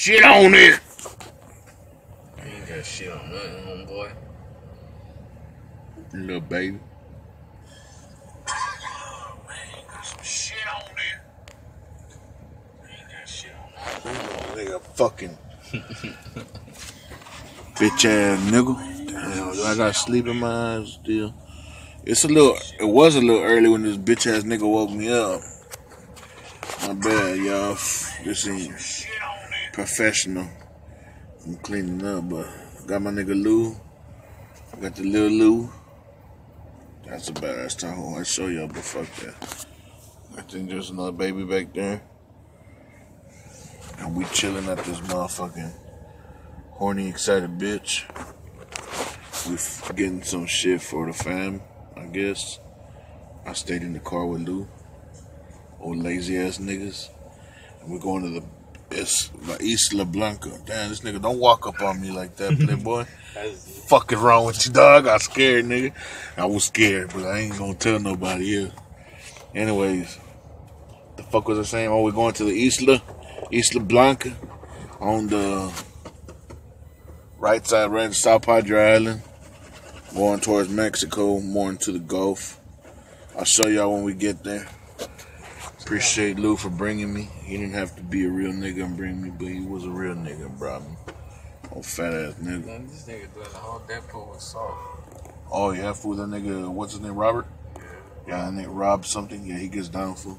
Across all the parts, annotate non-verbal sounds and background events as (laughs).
Shit on it. I ain't got shit on nothing, homeboy. Little baby. Shit on it. I ain't got shit on nothing. Nigga fucking bitch ass nigga. Damn, do I got sleep in my eyes still. It's a little it was a little early when this bitch ass nigga woke me up. My bad, y'all. This ain't professional. I'm cleaning up, but got my nigga Lou. Got the little Lou. That's a badass Tahoe. I show y'all, but fuck that. I think there's another baby back there. And we chilling at this motherfucking horny, excited bitch. We getting some shit for the fam, I guess. I stayed in the car with Lou. Old lazy ass niggas. And we're going to the it's La Isla Blanca. Damn, this nigga don't walk up on me like that, playboy. Fuck is wrong with you, dog? I scared, nigga. I was scared, but I ain't gonna tell nobody else. Anyways, the fuck was I saying? Oh, we're going to the Isla, Isla Blanca, on the right side, right South Padre Island, going towards Mexico, more into the Gulf. I'll show y'all when we get there. Appreciate Lou for bringing me. He didn't have to be a real nigga and bring me, but he was a real nigga and brought me. Oh, fat ass nigga. Man, this nigga doing the whole Deadpool with salt. Oh yeah, fool. That nigga, what's his name? Robert. Yeah, that nigga Rob something. Yeah, he gets down fool.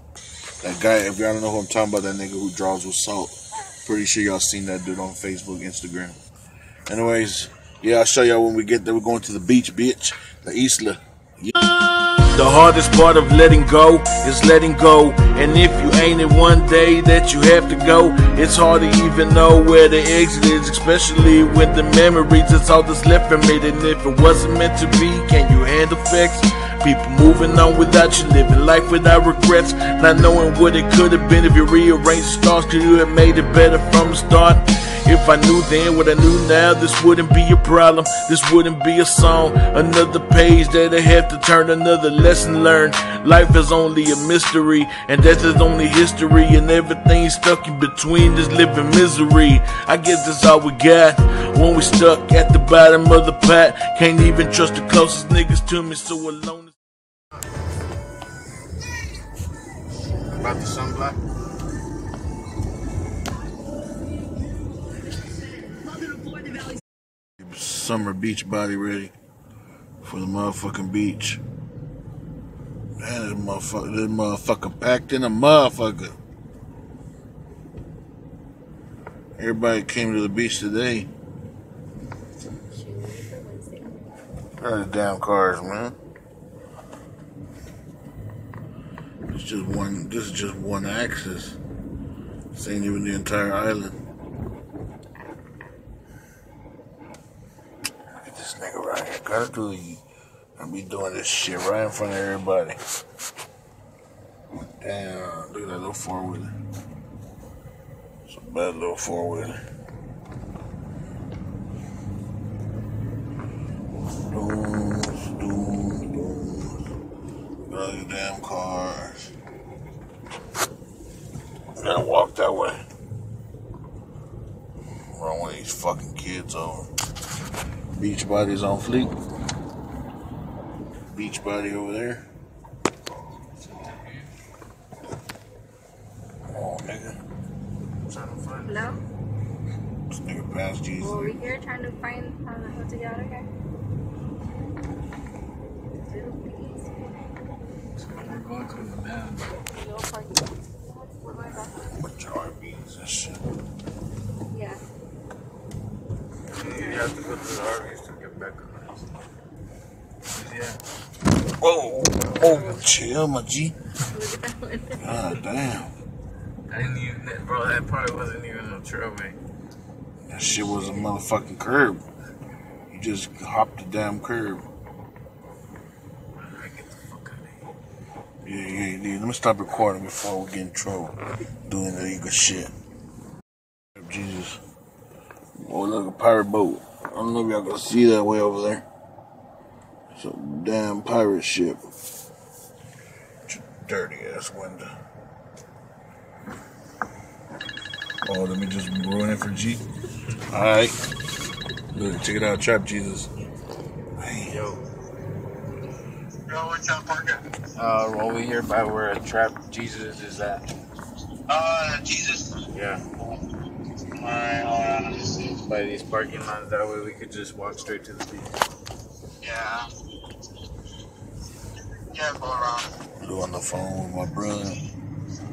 That guy, if y'all don't know who I'm talking about, that nigga who draws with salt. Pretty sure y'all seen that dude on Facebook, Instagram. Anyways, yeah, I'll show y'all when we get there. We're going to the beach, bitch. The Isla. The hardest part of letting go is letting go. And if you ain't it one day that you have to go, it's hard to even know where the exit is, especially when the memories is all that's left from it. And if it wasn't meant to be, can you handle facts? People moving on without you, living life without regrets, not knowing what it could have been if you rearranged the stars, could you have made it better from the start? If I knew then what I knew now, this wouldn't be a problem. This wouldn't be a song. Another page that I have to turn, another lesson learned. Life is only a mystery, and death is only history, and everything stuck in between is living misery. I guess that's all we got when we stuck at the bottom of the pot. Can't even trust the closest niggas to me, so alone. About the sunblock? Summer beach body ready for the motherfucking beach. Man, this motherfucker, this motherfucker packed in a motherfucker. Everybody came to the beach today. Those damn cars, man. It's just one. This is just one axis. This ain't even the entire island. Look at this nigga right here. Gotta do. I be doing this shit right in front of everybody. Damn, look at that little four wheeler. It's a bad little four wheeler. Dooms. Look at all these damn cars. I gotta walk that way. Run one of these fucking kids over. Beach bodies on fleek. Beach body over there. On, nigga. Hello? This nigga past Jesus. Well, we're here trying to find how to get out of here. We're going through the mountain. No parking. We're going back. Bunch of RVs and shit. Yeah. You have to go through the RVs to get back on the house. Yeah. Whoa. Oh, chill, my G. Look at that one. God damn. I didn't even, bro, that part wasn't even no trailway. That shit was a motherfucking curb. You just hopped the damn curb. I get the fuck out of here. Yeah, yeah, yeah. Let me stop recording before we get in trouble. Doing illegal shit. Jesus. Oh, look, a pirate boat. I don't know if y'all can see that way over there. It's a damn pirate ship. Dirty ass window. Oh, let me just ruin it for G. All right. Look, check it out, Trap Jesus. Hey, Yo, Yo, what's up, Parker? uh, over here by where Trap Jesus is at. Uh, Jesus. Yeah, Alright, hold on. Let me see. by these parking lots. That way we could just walk straight to the beach. Yeah. Yeah, go around. Lou on the phone with my brother.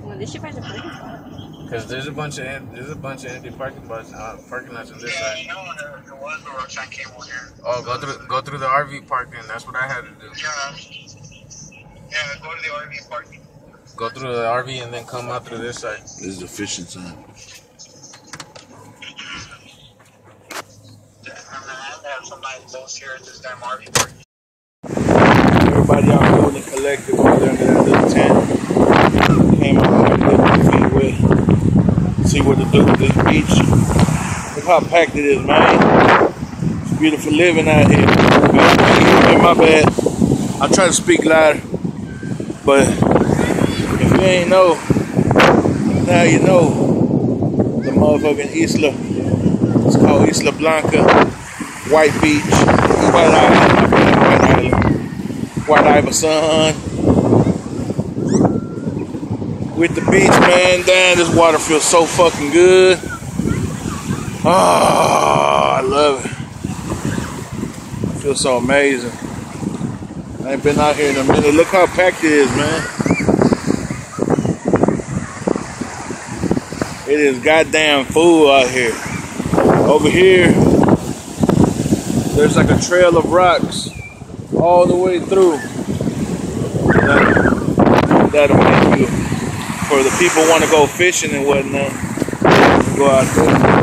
Well, this shit has a parking spot. Cause there's a bunch of there's a bunch of empty parking lots, uh, parking lots on this Yeah, side. you know, there, there was a Roxanne cable here. Oh, go through go through the RV parking. That's what I had to do. Yeah. Yeah, go to the RV parking. Go through the RV and then come out through this side. This is the fishing time. Yeah, I mean, I have some nice here at this damn RV park. Everybody out and collective under that little tent. Came out here, get my feet wet. See what to do with this beach. Look how packed it is, man. It's beautiful living out here. My bad. I try to speak louder, but if you ain't know, now you know. The motherfucking Isla. It's called Isla Blanca. White Beach. White Island. White Iverson. With the beach, man, damn, this water feels so fucking good. Oh, I love it. It feels so amazing. I ain't been out here in a minute. Look how packed it is, man. It is goddamn full out here. Over here, there's like a trail of rocks all the way through. That, that'll make you, for the people want to go fishing and whatnot, go out there.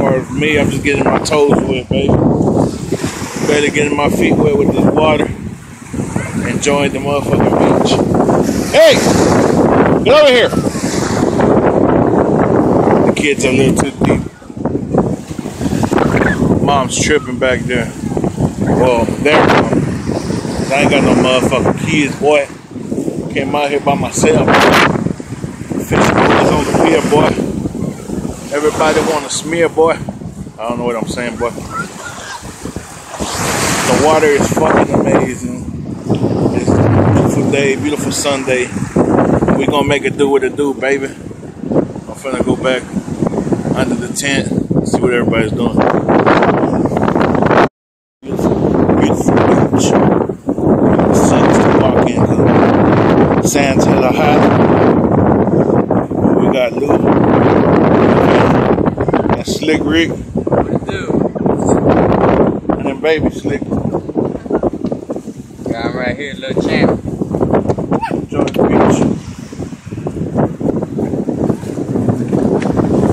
Or for me, I'm just getting my toes wet, baby. Better getting my feet wet with this water. Enjoying the motherfucking beach. Hey! Get over here! The kids are a little too deep. Mom's tripping back there. Well, there I ain't got no motherfucking kids, boy. Came out here by myself. Fishing on the pier, boy. Everybody want to smear, boy. I don't know what I'm saying, boy. The water is fucking amazing. It's a beautiful day, beautiful Sunday. We gonna make it do what it do, baby. I'm finna go back under the tent, see what everybody's doing. Beautiful, beautiful beach. It sucks to walk in 'cause sand's hella hot. We got Lou. And Slick Rick. What it do? And then baby Slick. I'm right here, little champ. Enjoy the beach.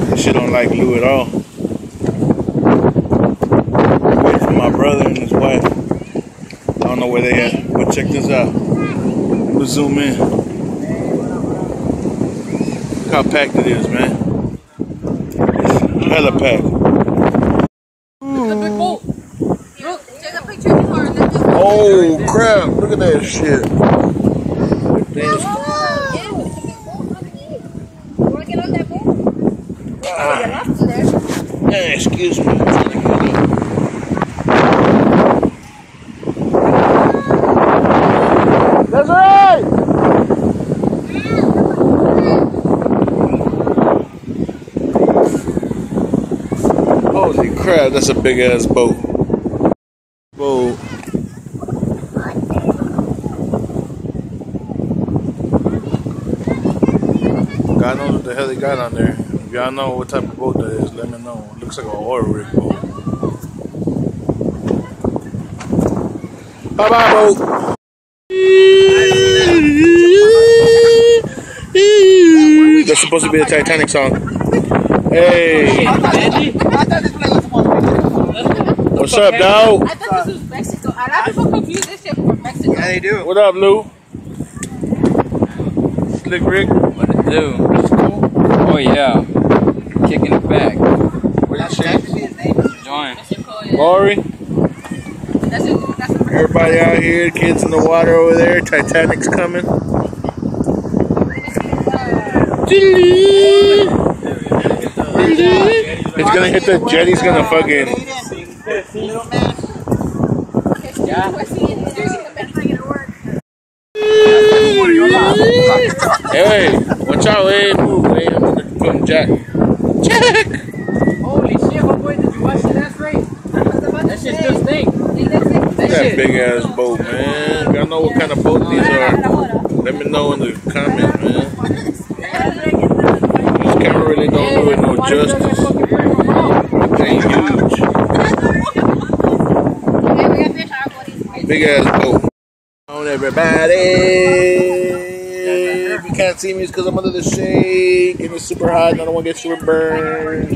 This shit don't like Lou at all. Waiting for my brother and his wife. I don't know where they at, but check this out. We'll zoom in. Look how packed it is, man. Hella packed. Oh crap! Look at that shit. Yeah, excuse me. I'm trying to get up. That's right. Holy! That's a big ass boat. Boat. God knows what the hell they got on there. If y'all know what type of boat that is, let me know. It looks like an oil rig boat. Bye bye, boat. That's supposed to be a Titanic song. Hey, what's up, dog? I thought this was Mexico. A lot of people confuse this shit for Mexico. they do. What up, Lou? Slick Rick. What it do? Oh yeah, kicking it back. What you say? Join. That shit cool, yeah. Lori. That's a, that's a Everybody out here, kids in the water over there. Titanic's coming. It's gonna hit the jet. He's gonna fucking. Hey, watch out, hey, move, hey, I'm gonna come Jack. Jack! Holy shit, homeboy, did you watch the last race? That shit still stink. That That big ass boat, man. Y'all know what kind of boat these are? Let me know in the comments, man. This camera really don't do it no justice. They ain't huge. Big ass boat. On everybody. If you can't see me, it's because I'm under the shade and it's super hot and I don't want to get super burned.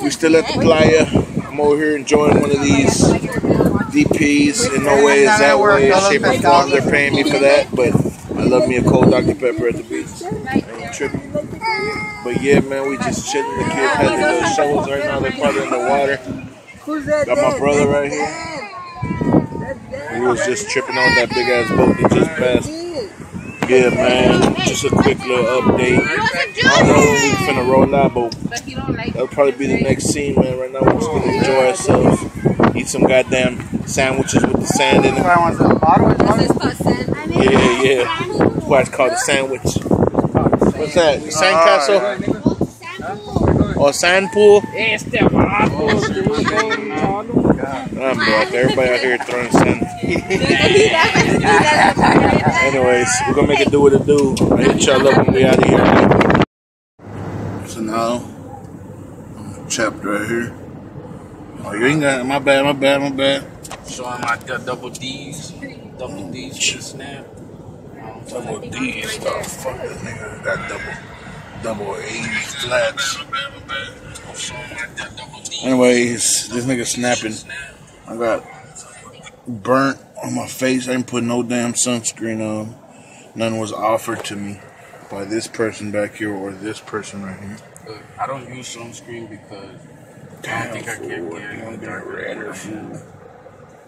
We still at the playa. I'm over here enjoying one of these DPs. In no way is that way, shape, or form. They're paying me for that, but I love me a cold Dr. Pepper at the beach. Tripping. But yeah, man, we just chilling. The kids had their little shovels right now. They're probably in the water. Got my brother right here. He was just tripping on that big ass boat that just passed. Yeah, man. Just a quick little update. I don't know when we finna roll out, but that'll probably be the next scene, man. Right now, we're just gonna enjoy ourselves. Eat some goddamn sandwiches with the sand in them. Yeah, yeah. That's why it's called a sandwich. What's that? The sandcastle? Or sand pool? Este vato, I'm black. Everybody out here throwing sand. (laughs) Anyways, we're gonna make it do what it do. I hit y'all up when we out of here. So now, I'm chapped right here. Oh, you ain't got my bad, my bad, my bad. Showing my du- double D's. Double D's for the snap. Double D stuff. Fuck that nigga. Got double, double A flats. Anyways, this nigga snapping. I got burnt on my face. I didn't put no damn sunscreen on. None was offered to me by this person back here or this person right here. Look, I don't use sunscreen because Damn, think I can get don't got red or fool.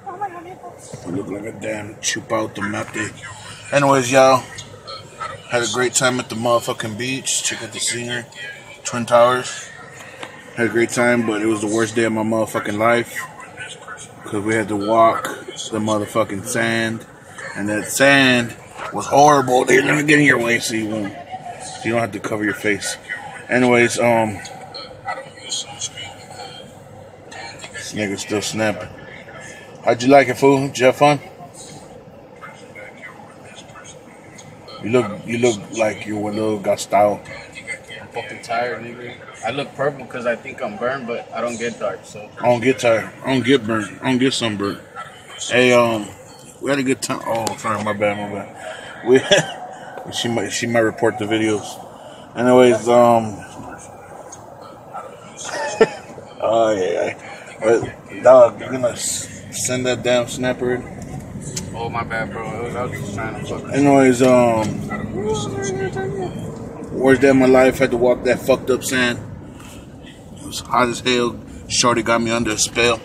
I look like a damn chup out the mate. Anyways, y'all, had a great time at the motherfucking beach. Check out the scenery, Twin Towers. Had a great time, but it was the worst day of my motherfucking life because we had to walk the motherfucking sand, and that sand was horrible. They're gonna get in your way, so you won't. You don't have to cover your face. Anyways, um. This nigga still snapping. How'd you like it, fool? Did you have fun? You look, you look like you a little got style. Fucking tired, nigga. I look purple because I think I'm burned, but I don't get dark, so. I don't get tired. I don't get burned. I don't get sunburned. Hey, um, we had a good time. Oh, sorry, my bad, my bad. We, (laughs) she might, she might report the videos. Anyways, um, (laughs) oh yeah, but dog, you're gonna send that damn snapper? in? Oh, my bad, bro. I was, just trying to. Anyways, um, worst day of my life. Had to walk that fucked up sand. It was hot as hell. Shorty got me under a spell.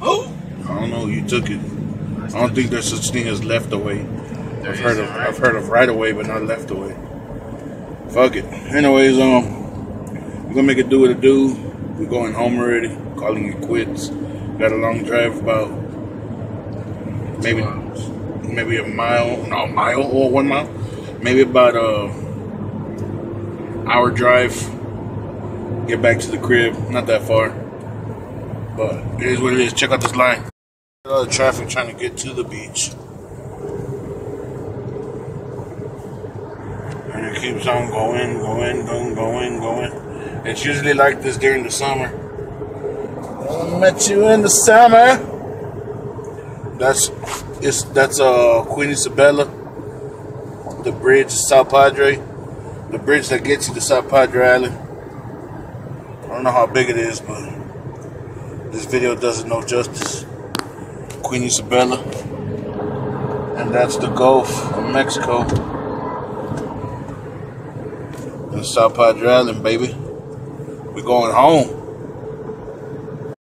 Oh! I don't know. You took it. I don't think there's such thing as left away. I've heard of I've heard of right away, but not left away. Fuck it. Anyways, um, we're gonna make it do what it do. We're going home already. Calling it quits. Got a long drive about maybe maybe a mile, no a mile or one mile, maybe about a hour drive. Get back to the crib. Not that far, but it is what it is. Check out this line. A lot of traffic trying to get to the beach. And it keeps on going, going, going, going, going. It's usually like this during the summer. I met you in the summer. That's it's that's uh Queen Isabella. The bridge is South Padre. The bridge that gets you to South Padre Island. I don't know how big it is, but this video doesn't know justice. Queen Isabella. And that's the Gulf of Mexico. And South Padre Island, baby. We're going home.